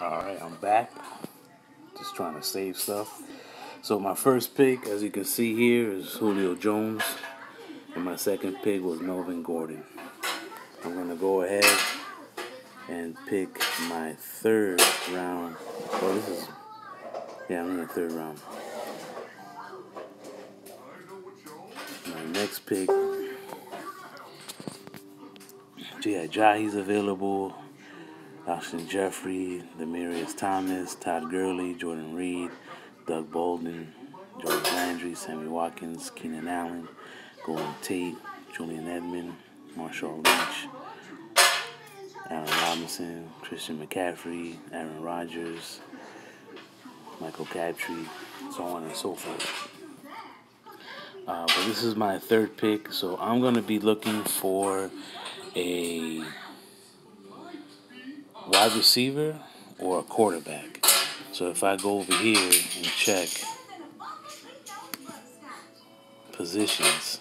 Alright, I'm back. Just trying to save stuff. So my first pick, as you can see here, is Julio Jones. And my second pick was Melvin Gordon. I'm going to go ahead and pick my third round. Oh, this is, yeah, I'm in the third round. My next pick, yeah, Ajayi's available. Alshon Jeffery, Demaryius Thomas, Todd Gurley, Jordan Reed, Doug Baldwin, George Landry, Sammy Watkins, Keenan Allen, Golden Tate, Julian Edelman, Marshawn Lynch, Allen Robinson, Christian McCaffrey, Aaron Rodgers, Michael Crabtree, so on and so forth. Uh, but this is my third pick, so I'm going to be looking for a wide receiver or a quarterback. So if I go over here and check positions,